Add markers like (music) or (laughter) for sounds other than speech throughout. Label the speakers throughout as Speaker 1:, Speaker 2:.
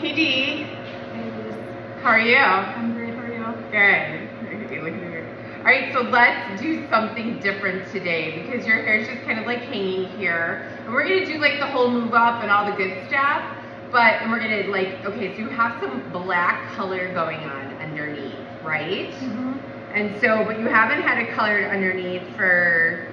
Speaker 1: Hey Dee, how are you?
Speaker 2: I'm great, how are you?
Speaker 1: Good. Okay, look at her. All right, so let's do something different today because your hair's just kind of like hanging here. And we're gonna do like the whole move up and all the good stuff. But, and we're gonna like, okay, so you have some black color going on underneath, right?
Speaker 2: Mm-hmm.
Speaker 1: And so, but you haven't had it colored underneath for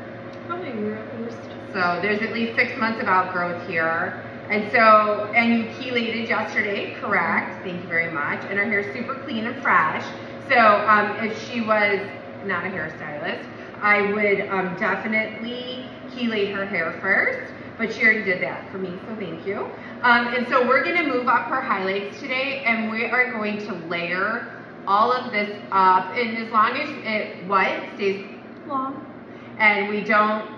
Speaker 2: Probably a year at.
Speaker 1: So there's at least six months of outgrowth here. And so, and you chelated yesterday, correct? Thank you very much. And her hair's super clean and fresh. So um, if she was not a hairstylist, I would um, definitely chelate her hair first. But she already did that for me, so thank you. Um, and so we're gonna move up her highlights today and we are going to layer all of this up. And as long as it, what, stays,
Speaker 2: Long,
Speaker 1: and we don't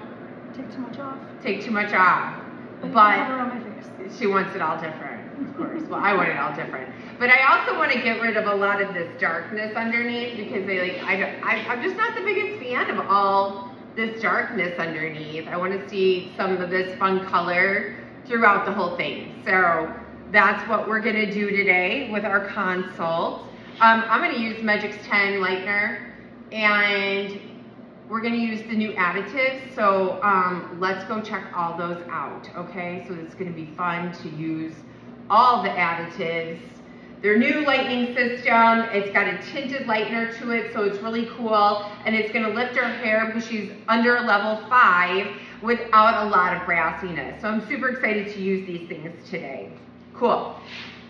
Speaker 2: take too much off.
Speaker 1: take too much off.
Speaker 2: But,
Speaker 1: But she wants it all different, of course. Well, I want it all different. But I also want to get rid of a lot of this darkness underneath because they like I, I I'm just not the biggest fan of all this darkness underneath. I want to see some of this fun color throughout the whole thing. So that's what we're gonna do today with our consult. Um, I'm gonna use Megix 10 lightener and we're gonna use the new additives, so um, let's go check all those out, okay? So it's gonna be fun to use all the additives. Their new lightening system, it's got a tinted lightener to it, so it's really cool, and it's gonna lift her hair because she's under level five without a lot of brassiness. So I'm super excited to use these things today. Cool.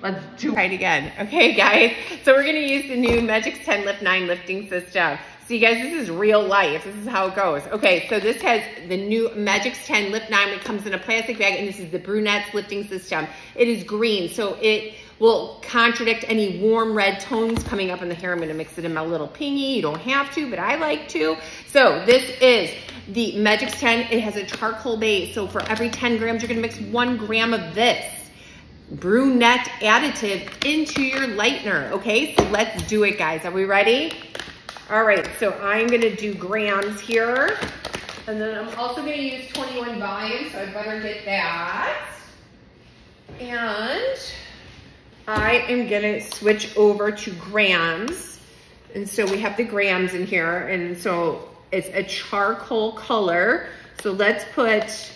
Speaker 1: Let's do it again. Okay, guys. So we're gonna use the new Megix 10 Lift 9 lifting system. So you guys, this is real life. This is how it goes. Okay, so this has the new Megix 10 Lift 9. It comes in a plastic bag, and this is the Brunette's lifting system. It is green, so it will contradict any warm red tones coming up in the hair. I'm gonna mix it in my little pingy. You don't have to, but I like to. So this is the Megix 10. It has a charcoal base, so for every 10 grams, you're gonna mix one gram of this brunette additive into your lightener, okay? So let's do it, guys. Are we ready? All right, so I'm gonna do grams here. And then I'm also gonna use 21 volume, so I better get that. And I am gonna switch over to grams. And so we have the grams in here, and so it's a charcoal color. So let's put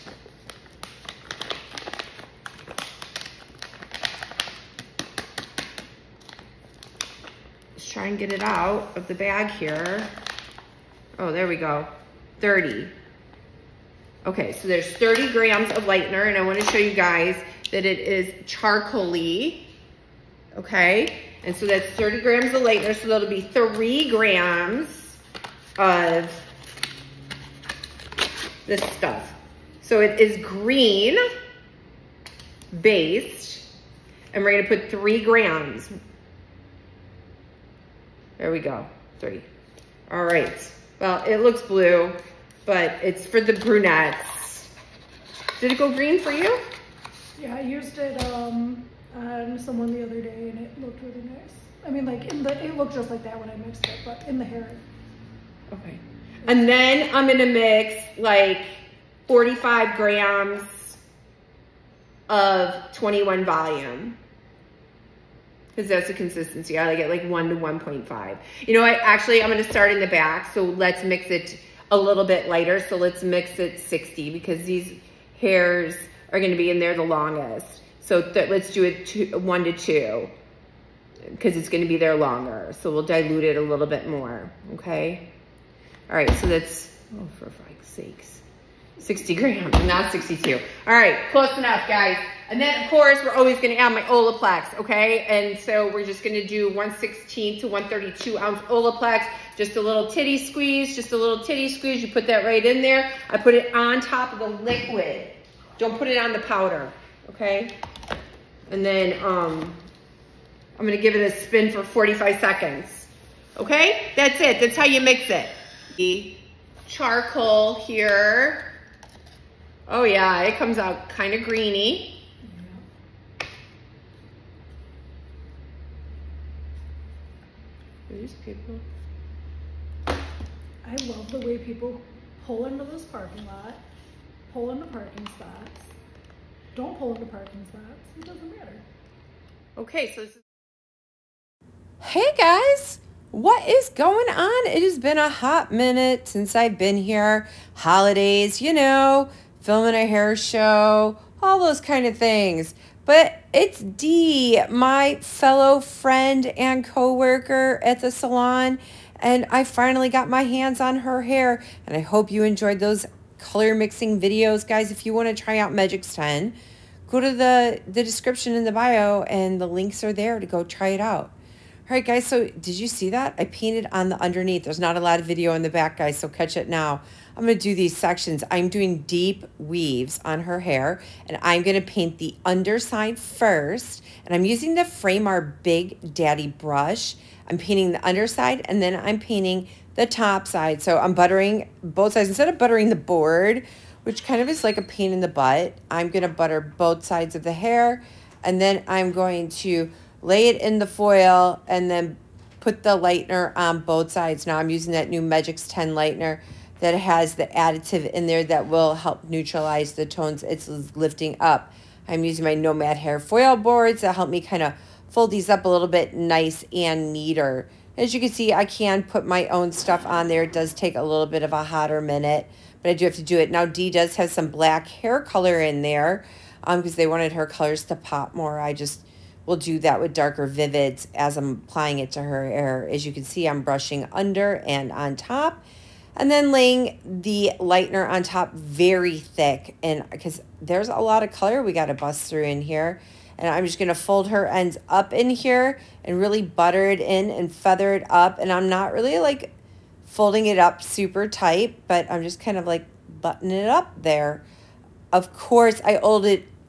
Speaker 1: try and get it out of the bag here. Oh, there we go. 30. Okay, so there's 30 grams of lightener, and I want to show you guys that it is charcoal-y. Okay, and so that's 30 grams of lightener, so that'll be three grams of this stuff. So it is green based, and we're gonna put three grams. There we go, three. All right, well, it looks blue, but it's for the brunettes. Did it go green for you?
Speaker 2: Yeah, I used it um, on someone the other day and it looked really nice. I mean, like, in the, it looked just like that when I mixed it, but in the hair.
Speaker 1: Okay. And then I'm gonna mix like 45 grams of 21 volume. Because that's the consistency. I like it like 1 to 1.5. You know what? Actually, I'm going to start in the back. So let's mix it a little bit lighter. So let's mix it 60 because these hairs are going to be in there the longest. So let's do it two, 1 to 2 because it's going to be there longer. So we'll dilute it a little bit more. Okay? All right. So that's, oh, for fuck's sakes. 60 grams, not 62. All right, close enough, guys. And then, of course, we're always gonna add my Olaplex, okay? And so we're just gonna do 116 to 132 ounce Olaplex, just a little titty squeeze, just a little titty squeeze. You put that right in there. I put it on top of the liquid. Don't put it on the powder, okay? And then um, I'm gonna give it a spin for 45 seconds. Okay, that's it, that's how you mix it. The charcoal here. Oh yeah, it comes out kind of greeny. These people.
Speaker 2: I love the way people pull into this parking lot, pull into parking spots, don't pull into parking spots. It doesn't matter.
Speaker 1: Okay, so this is. Hey guys, what is going on? It has been a hot minute since I've been here. Holidays, you know, filming a hair show, all those kind of things. But it's Dee, my fellow friend and coworker at the salon, and I finally got my hands on her hair. And I hope you enjoyed those color mixing videos, guys. If you want to try out Megix 10, go to the the description in the bio, and the links are there to go try it out. All right, guys, so did you see that? I painted on the underneath. There's not a lot of video in the back, guys, so catch it now. I'm going to do these sections. I'm doing deep weaves on her hair, and I'm going to paint the underside first. And I'm using the Framar Big Daddy brush. I'm painting the underside, and then I'm painting the top side. So I'm buttering both sides. Instead of buttering the board, which kind of is like a pain in the butt, I'm going to butter both sides of the hair, and then I'm going to lay it in the foil, and then put the lightener on both sides. Now I'm using that new Megix 10 lightener that has the additive in there that will help neutralize the tones it's lifting up. I'm using my Nomad hair foil boards that help me kind of fold these up a little bit nice and neater. As you can see, I can put my own stuff on there. It does take a little bit of a hotter minute, but I do have to do it. Now, Dee does have some black hair color in there because um, they wanted her colors to pop more. I just We'll do that with darker vivids as I'm applying it to her hair. As you can see, I'm brushing under and on top and then laying the lightener on top very thick. And because there's a lot of color we got to bust through in here. And I'm just going to fold her ends up in here and really butter it in and feather it up. And I'm not really like folding it up super tight but I'm just kind of like buttoning it up there. Of course I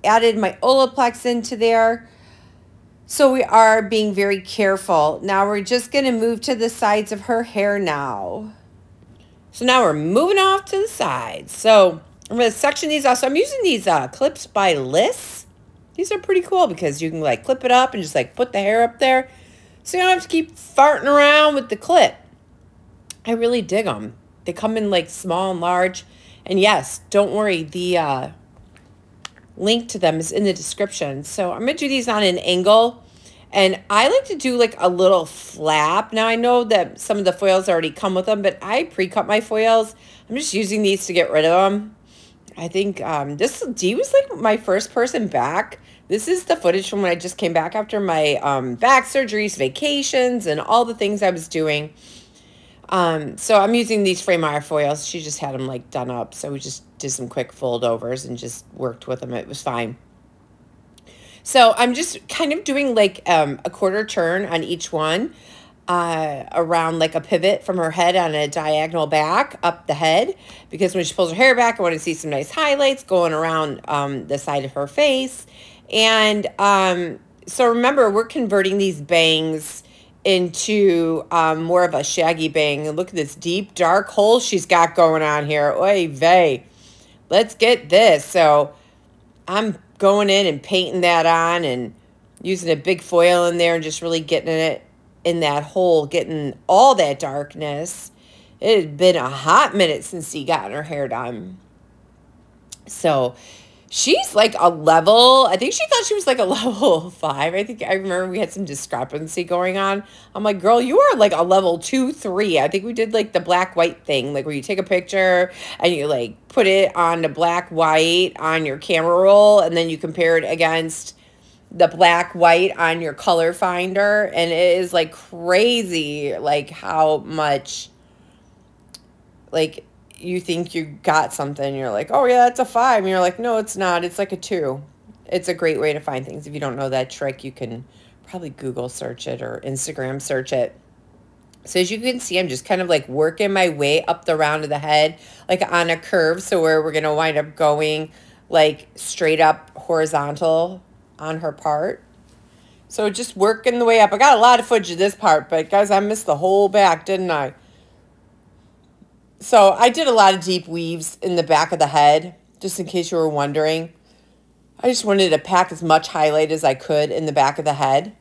Speaker 1: added my Olaplex into there. So we are being very careful. Now we're just going to move to the sides of her hair now. So now we're moving off to the sides. So I'm going to section these off. So I'm using these uh, clips by Liss. These are pretty cool because you can like clip it up and just like put the hair up there. So you don't have to keep farting around with the clip. I really dig them. They come in like small and large. And yes, don't worry. The uh, link to them is in the description. So I'm going to do these on an angle. And I like to do like a little flap. Now I know that some of the foils already come with them, but I pre-cut my foils. I'm just using these to get rid of them. I think um, this Dee was like my first person back. This is the footage from when I just came back after my um, back surgeries, vacations, and all the things I was doing. Um, so I'm using these Framar foils. She just had them like done up. So we just did some quick fold overs and just worked with them. It was fine. So I'm just kind of doing like um, a quarter turn on each one uh, around like a pivot from her head on a diagonal back up the head because when she pulls her hair back, I want to see some nice highlights going around um, the side of her face. And um, so remember, we're converting these bangs into um, more of a shaggy bang. And look at this deep, dark hole she's got going on here. Oy vey. Let's get this. So I'm going in and painting that on and using a big foil in there and just really getting it in that hole, getting all that darkness. It had been a hot minute since he got her hair done. So she's like a level, I think she thought she was like a (laughs) level five. I think I remember we had some discrepancy going on. I'm like, girl, you are like a level two, three. I think we did like the black white thing, like where you take a picture and you like put it on the black white on your camera roll and then you compare it against the black white on your color finder and it is like crazy like how much like you think you got something, you're like, oh yeah, that's a five. And you're like, no, it's not. It's like a two. It's a great way to find things. If you don't know that trick, you can probably Google search it or Instagram search it. So as you can see, I'm just kind of like working my way up the round of the head, like on a curve. So where we're going to wind up going like straight up horizontal on her part. So just working the way up. I got a lot of footage of this part, but guys, I missed the whole back, didn't I? So I did a lot of deep weaves in the back of the head, just in case you were wondering. I just wanted to pack as much highlight as I could in the back of the head.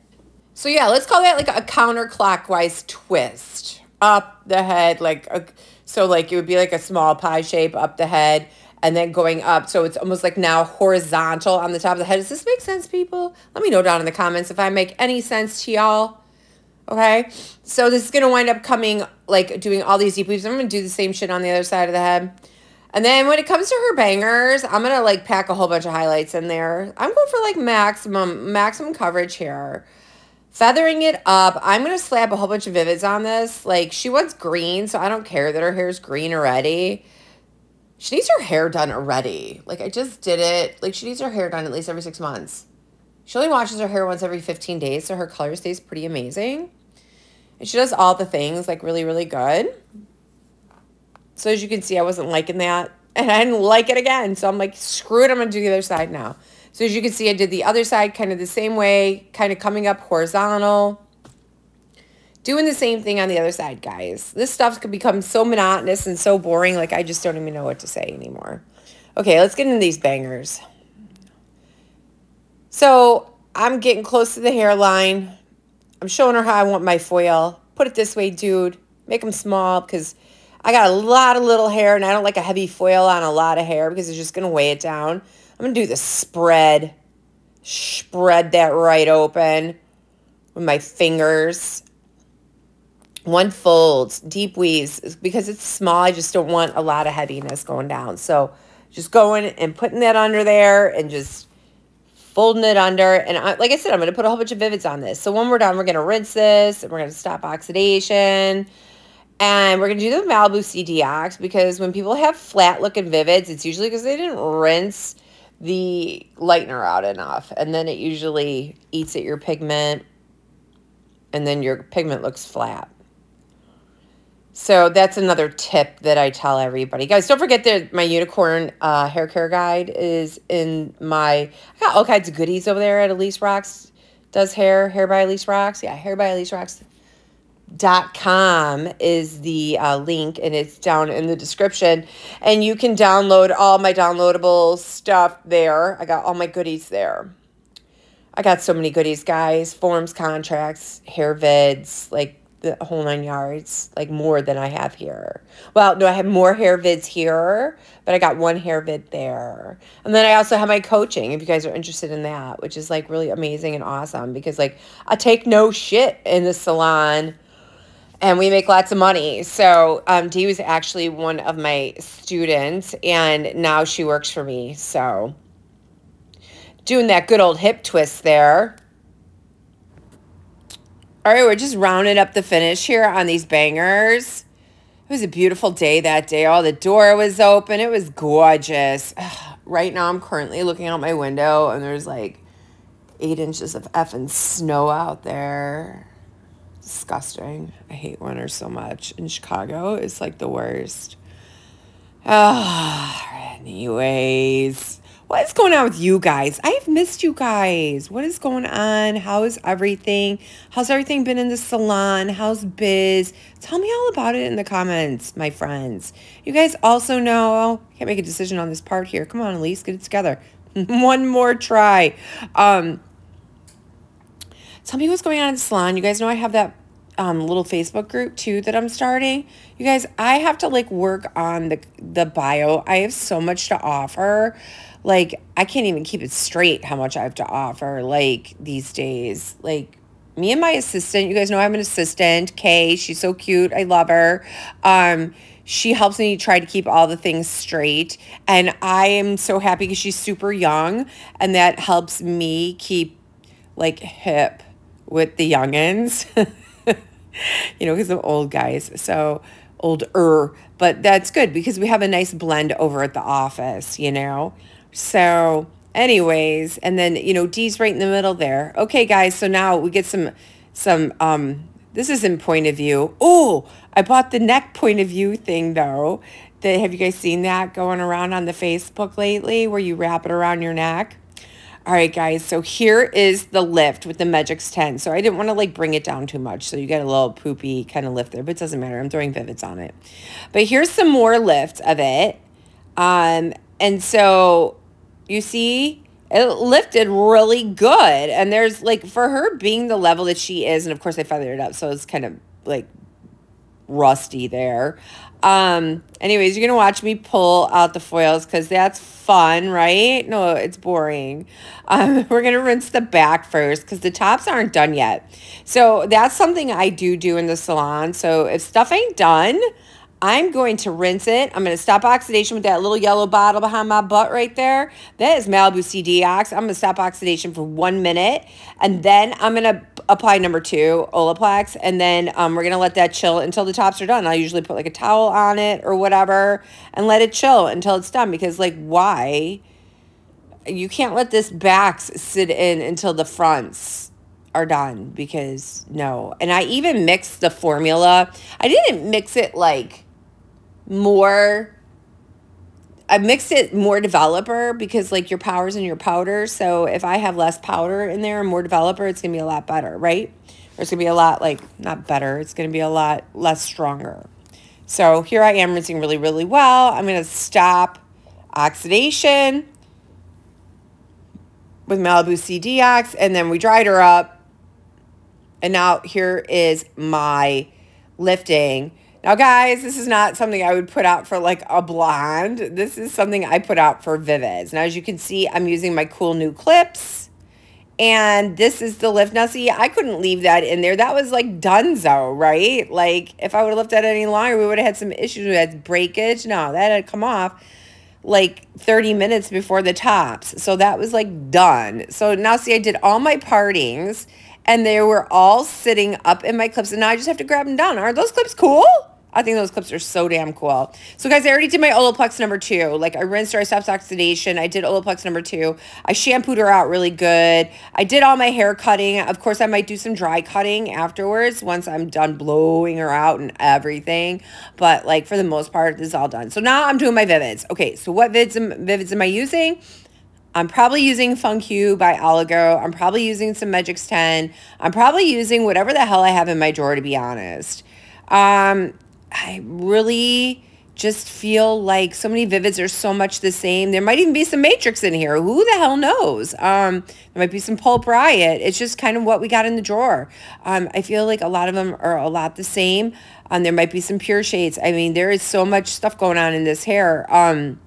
Speaker 1: So yeah, let's call that like a counterclockwise twist. up the head, like a, so like it would be like a small pie shape up the head and then going up. So it's almost like now horizontal on the top of the head. Does this make sense, people? Let me know down in the comments if I make any sense to y'all. Okay, so this is going to wind up coming, like, doing all these deep weaves. I'm going to do the same shit on the other side of the head. And then when it comes to her bangers, I'm going to, like, pack a whole bunch of highlights in there. I'm going for, like, maximum, maximum coverage here. Feathering it up, I'm going to slap a whole bunch of vivids on this. Like, she wants green, so I don't care that her hair is green already. She needs her hair done already. Like, I just did it. Like, she needs her hair done at least every six months. She only washes her hair once every 15 days, so her color stays pretty amazing. And she does all the things, like, really, really good. So as you can see, I wasn't liking that. And I didn't like it again. So I'm like, screw it, I'm going to do the other side now. So as you can see, I did the other side kind of the same way, kind of coming up horizontal. Doing the same thing on the other side, guys. This stuff could become so monotonous and so boring, like I just don't even know what to say anymore. Okay, let's get into these bangers. So I'm getting close to the hairline. I'm showing her how I want my foil. Put it this way, dude. Make them small because I got a lot of little hair and I don't like a heavy foil on a lot of hair because it's just going to weigh it down. I'm going to do the spread. Spread that right open with my fingers. One folds, deep weaves. Because it's small, I just don't want a lot of heaviness going down. So just going and putting that under there and just folding it under. And I, like I said, I'm going to put a whole bunch of Vivids on this. So when we're done, we're going to rinse this and we're going to stop oxidation. And we're going to do the Malibu CDX because when people have flat looking Vivids, it's usually because they didn't rinse the lightener out enough. And then it usually eats at your pigment and then your pigment looks flat. So that's another tip that I tell everybody. Guys, don't forget that my unicorn uh, hair care guide is in my, I got all kinds of goodies over there at Elyse Rox. Does hair, hair by Elyse Rox. Yeah, hair by Elyse Rox dot com is the uh, link and it's down in the description and you can download all my downloadable stuff there i got all my goodies there i got so many goodies guys forms contracts hair vids like the whole nine yards like more than i have here well no i have more hair vids here but i got one hair vid there and then i also have my coaching if you guys are interested in that which is like really amazing and awesome because like i take no shit in the salon and we make lots of money. So um, Dee was actually one of my students, and now she works for me. So doing that good old hip twist there. All right, we're just rounding up the finish here on these bangers. It was a beautiful day that day. Oh, the door was open. It was gorgeous. Right now, I'm currently looking out my window, and there's like eight inches of effing snow out there disgusting. I hate winter so much. In Chicago, it's like the worst. Ah, (sighs) anyways, what is going on with you guys? I've missed you guys. What is going on? How's everything? How's everything been in the salon? How's biz? Tell me all about it in the comments, my friends. You guys also know, can't make a decision on this part here. Come on, Elyse, get it together. (laughs) One more try. Um, Tell me what's going on in the salon. You guys know I have that um, little Facebook group too that I'm starting. You guys, I have to like work on the the bio. I have so much to offer. Like I can't even keep it straight how much I have to offer like these days. Like me and my assistant, you guys know I have an assistant, Kay. She's so cute. I love her. Um she helps me try to keep all the things straight and I am so happy because she's super young and that helps me keep like hip with the youngins. (laughs) you know, because I'm old guys. So older, but that's good because we have a nice blend over at the office, you know. So anyways, and then, you know, Dee's right in the middle there. Okay, guys, so now we get some, some, um, this is in point of view. Oh, I bought the neck point of view thing though. The, have you guys seen that going around on the Facebook lately where you wrap it around your neck? All right, guys, so here is the lift with the Megix 10. So I didn't want to like bring it down too much. So you get a little poopy kind of lift there, but it doesn't matter. I'm throwing Vivids on it. But here's some more lift of it. Um, and so you see it lifted really good. And there's like, for her being the level that she is, and of course I feathered it up. So it's kind of like rusty there. Um, anyways, you're going to watch me pull out the foils because that's fun, right? No, it's boring. Um, (laughs) we're going to rinse the back first because the tops aren't done yet. So that's something I do do in the salon. So if stuff ain't done, I'm going to rinse it. I'm going to stop oxidation with that little yellow bottle behind my butt right there. That is Malibu CDX. I'm going to stop oxidation for one minute. And then I'm going to apply number two, Olaplex. And then um, we're going to let that chill until the tops are done. I usually put like a towel on it or whatever and let it chill until it's done. Because like why? You can't let this backs sit in until the fronts are done because no. And I even mixed the formula. I didn't mix it like more I mixed it more developer because like your powers and your powder. So if I have less powder in there and more developer, it's gonna be a lot better, right? Or it's gonna be a lot like not better, it's gonna be a lot less stronger. So here I am rinsing really, really well. I'm gonna stop oxidation with Malibu C CDX and then we dried her up. And now here is my lifting now, guys, this is not something I would put out for like a blonde. This is something I put out for Vivids. Now, as you can see, I'm using my cool new clips. And this is the lift. Now, see, I couldn't leave that in there. That was like donezo, right? Like, if I would have left that any longer, we would have had some issues with breakage. No, that had come off like 30 minutes before the tops. So that was like done. So now, see, I did all my partings and they were all sitting up in my clips. And now I just have to grab them down. Aren't those clips cool? I think those clips are so damn cool. So guys, I already did my Olaplex number two. Like I rinsed her, I stopped oxidation. I did Olaplex number two. I shampooed her out really good. I did all my hair cutting. Of course, I might do some dry cutting afterwards once I'm done blowing her out and everything. But like for the most part, this is all done. So now I'm doing my Vivids. Okay, so what vids am, Vivids am I using? I'm probably using You by Oligo. I'm probably using some Megix 10. I'm probably using whatever the hell I have in my drawer, to be honest. Um, I really just feel like so many vivids are so much the same. There might even be some matrix in here. Who the hell knows? Um, there might be some pulp riot. It's just kind of what we got in the drawer. Um, I feel like a lot of them are a lot the same. Um, there might be some pure shades. I mean, there is so much stuff going on in this hair. Um,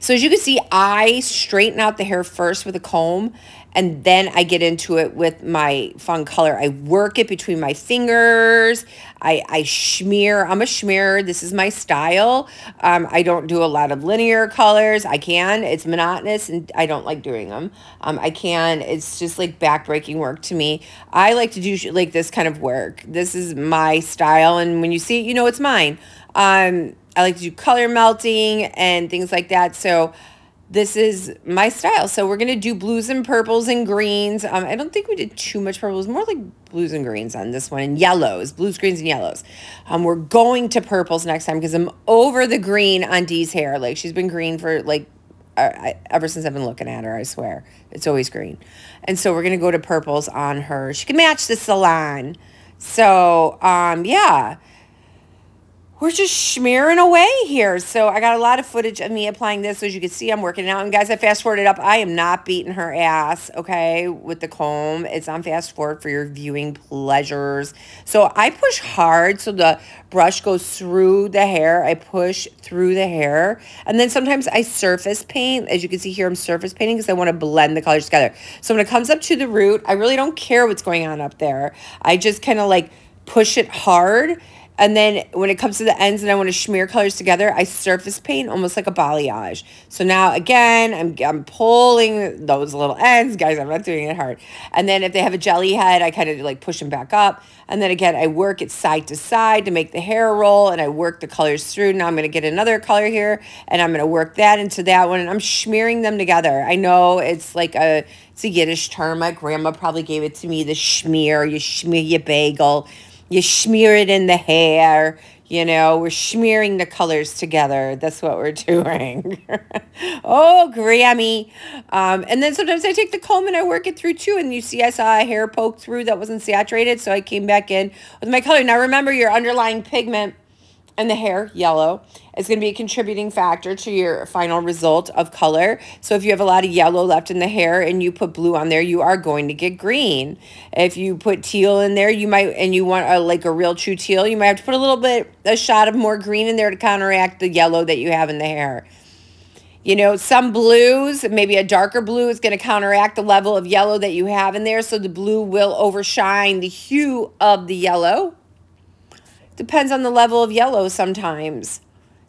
Speaker 1: so as you can see, I straighten out the hair first with a comb and then I get into it with my fun color. I work it between my fingers. I, I smear. I'm a smear. This is my style. Um, I don't do a lot of linear colors. I can. It's monotonous and I don't like doing them. Um, I can. It's just like backbreaking work to me. I like to do like this kind of work. This is my style. And when you see it, you know it's mine. Um, I like to do color melting and things like that. So this is my style. So we're going to do blues and purples and greens. Um, I don't think we did too much purples, more like blues and greens on this one and yellows, blues, greens, and yellows. Um, we're going to purples next time because I'm over the green on Dee's hair. Like she's been green for like uh, I, ever since I've been looking at her, I swear. It's always green. And so we're going to go to purples on her. She can match the salon. So, um, yeah we're just smearing away here. So I got a lot of footage of me applying this. So as you can see, I'm working out. And guys, I fast forwarded up. I am not beating her ass, okay, with the comb. It's on fast forward for your viewing pleasures. So I push hard so the brush goes through the hair. I push through the hair. And then sometimes I surface paint. As you can see here, I'm surface painting because I want to blend the colors together. So when it comes up to the root, I really don't care what's going on up there. I just kind of like push it hard and then when it comes to the ends and I want to smear colors together, I surface paint almost like a balayage. So now again, I'm, I'm pulling those little ends. Guys, I'm not doing it hard. And then if they have a jelly head, I kind of like push them back up. And then again, I work it side to side to make the hair roll and I work the colors through. Now I'm going to get another color here and I'm going to work that into that one and I'm smearing them together. I know it's like a, it's a Yiddish term. My grandma probably gave it to me, the schmear. You smear your bagel. You smear it in the hair. You know, we're smearing the colors together. That's what we're (laughs) doing. oh, Grammy. Um, and then sometimes I take the comb and I work it through too. And you see I saw a hair poke through that wasn't saturated. So I came back in with my color. Now remember your underlying pigment and the hair yellow is going to be a contributing factor to your final result of color. So if you have a lot of yellow left in the hair and you put blue on there, you are going to get green. If you put teal in there, you might, and you want a, like a real true teal, you might have to put a little bit, a shot of more green in there to counteract the yellow that you have in the hair. You know, some blues, maybe a darker blue is going to counteract the level of yellow that you have in there. So the blue will overshine the hue of the yellow. Depends on the level of yellow sometimes.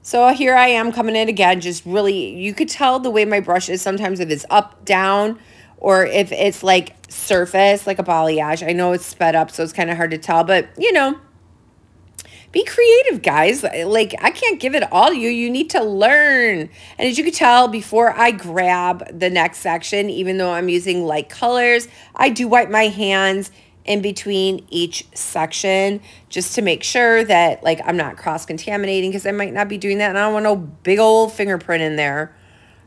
Speaker 1: So here I am coming in again, just really, you could tell the way my brush is sometimes if it's up, down, or if it's like surface, like a balayage. I know it's sped up, so it's kind of hard to tell, but you know, be creative, guys. Like, I can't give it all to you. You need to learn. And as you can tell, before I grab the next section, even though I'm using light colors, I do wipe my hands in between each section just to make sure that like I'm not cross contaminating because I might not be doing that and I don't want no big old fingerprint in there.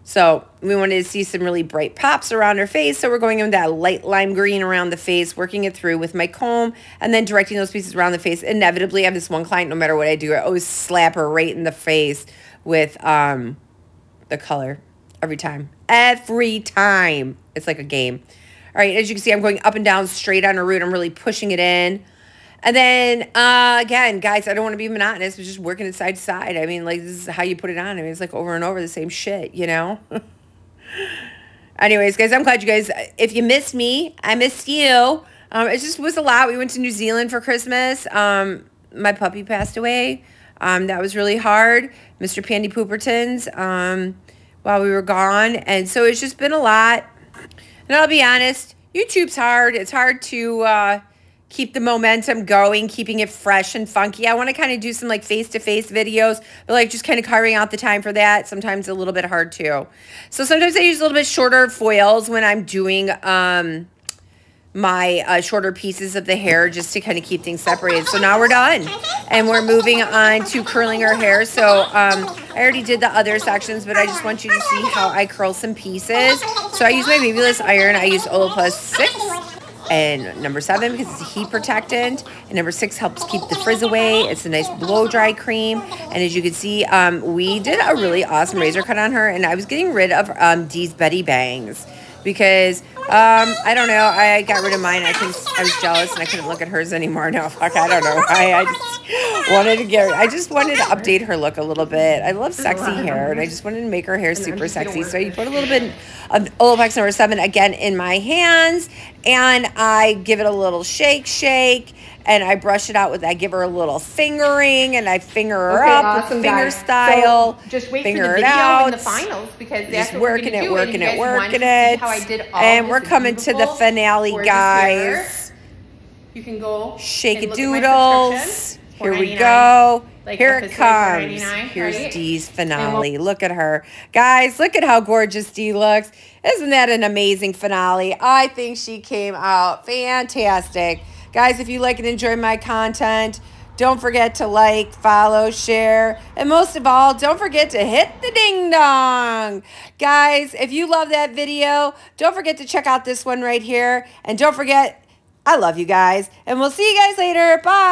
Speaker 1: So we wanted to see some really bright pops around her face. So we're going in that light lime green around the face, working it through with my comb and then directing those pieces around the face. Inevitably, I have this one client, no matter what I do, I always slap her right in the face with um, the color every time. Every time. It's like a game. All right, as you can see, I'm going up and down straight on a root. I'm really pushing it in. And then, uh, again, guys, I don't want to be monotonous, but just working it side to side. I mean, like, this is how you put it on. I mean, it's like over and over the same shit, you know? (laughs) Anyways, guys, I'm glad you guys, if you missed me, I missed you. Um, it just was a lot. We went to New Zealand for Christmas. Um, my puppy passed away. Um, that was really hard. Mr. Pandy Poopertons um, while we were gone. And so it's just been a lot. And I'll be honest, YouTube's hard. It's hard to uh, keep the momentum going, keeping it fresh and funky. I want to kind of do some like face-to-face -face videos, but like just kind of carving out the time for that. Sometimes a little bit hard too. So sometimes I use a little bit shorter foils when I'm doing um, my uh, shorter pieces of the hair just to kind of keep things separated. So now we're done. And we're moving on to curling our hair. So um, I already did the other sections, but I just want you to see how I curl some pieces. So I use my Babyliss Iron. I use Olaplex 6 and number seven because it's a heat protectant. And number six helps keep the frizz away. It's a nice blow dry cream. And as you can see um, we did a really awesome razor cut on her and I was getting rid of um, Dee's Betty Bangs because um, I don't know. I got rid of mine. I think I was jealous and I couldn't look at hers anymore. (laughs) No, fuck, I don't know why. I just wanted to get. I just wanted to update her look a little bit. I love sexy hair, and I just wanted to make her hair super sexy. So you put a little bit of Olaplex number seven again in my hands, and I give it a little shake, shake and I brush it out with I give her a little fingering and I finger her
Speaker 3: okay,
Speaker 1: up
Speaker 3: awesome,
Speaker 1: with finger
Speaker 3: guys.
Speaker 1: style.
Speaker 3: So just wait
Speaker 1: finger
Speaker 3: for the
Speaker 1: it
Speaker 3: video
Speaker 1: out.
Speaker 3: in the finals because that's
Speaker 1: Just
Speaker 3: what we're
Speaker 1: working it,
Speaker 3: do.
Speaker 1: working it, working it.
Speaker 3: How I did all
Speaker 1: And we're coming to the finale,
Speaker 3: hair.
Speaker 1: guys.
Speaker 3: You can go
Speaker 1: Shake
Speaker 3: and
Speaker 1: it doodles. Here we go.
Speaker 3: Like
Speaker 1: Here it comes. Here's
Speaker 3: right?
Speaker 1: Dee's
Speaker 3: And we'll-
Speaker 1: finale. Look at her. Guys, look at how gorgeous Dee looks. Isn't that an amazing finale? I think she came out fantastic. Guys, if you like and enjoy my content, don't forget to like, follow, share, and most of all, don't forget to hit the ding dong. Guys, if you love that video, don't forget to check out this one right here. And don't forget, I love you guys. And we'll see you guys later. Bye.